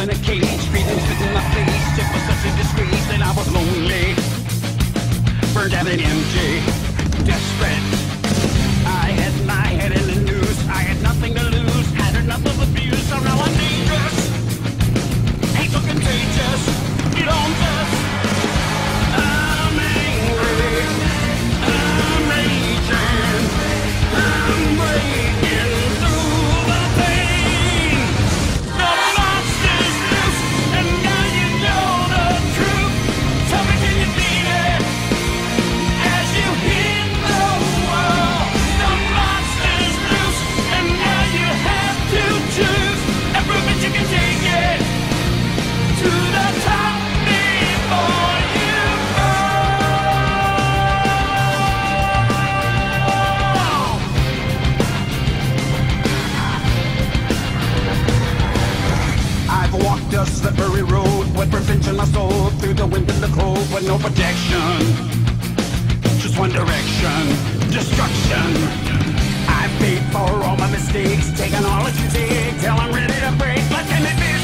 in a cage Freedom spit in my face. Shit was such a disgrace that I was lonely. Burned out and through the cold with no protection. Just one direction, destruction. I paid for all my mistakes, taking all I can take till I'm ready to break. Let them admit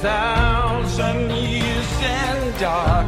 thousand years and die.